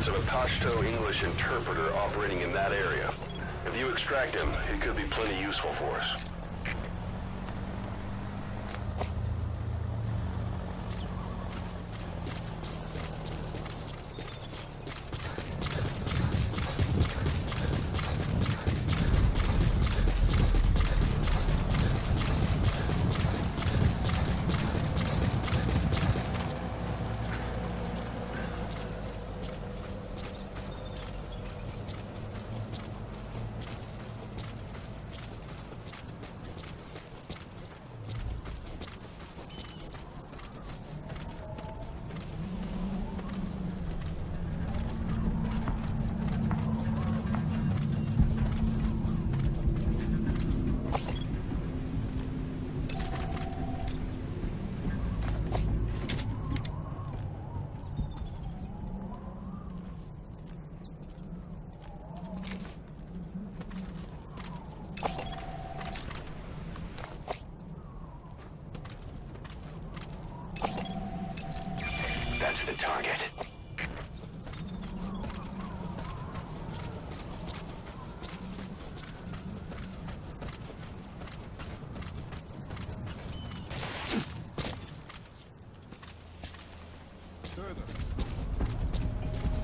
reports of a Pashto English interpreter operating in that area. If you extract him, it could be plenty useful for us.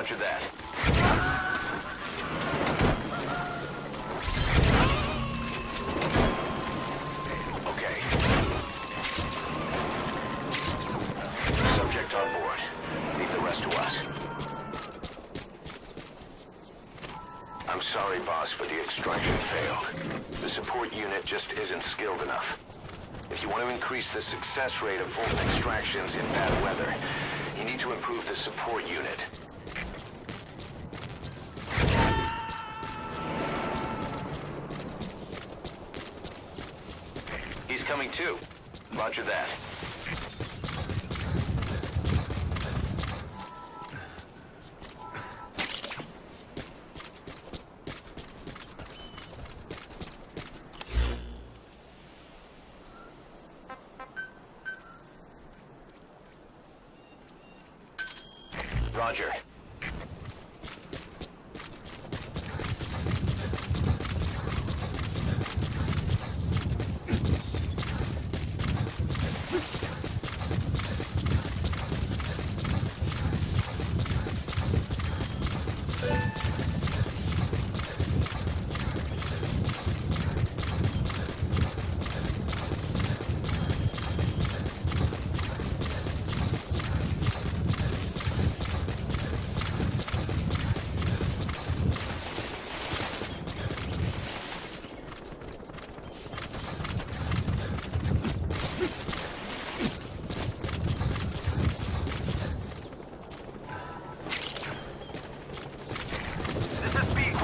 Roger that. Okay. Subject on board. Leave the rest to us. I'm sorry, boss, but the extraction failed. The support unit just isn't skilled enough. If you want to increase the success rate of Fulton extractions in bad weather, you need to improve the support unit. coming too. Roger that. Roger.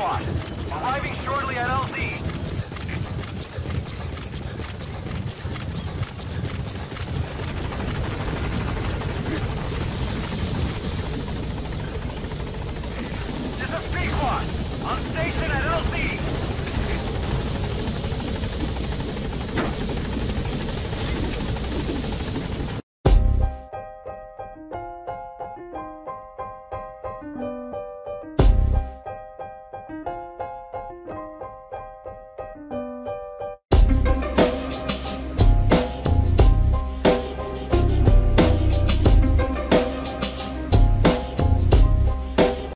squad. Arriving shortly at LZ. This is B squad. On station at LZ.